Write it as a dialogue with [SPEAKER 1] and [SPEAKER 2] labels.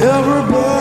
[SPEAKER 1] everybody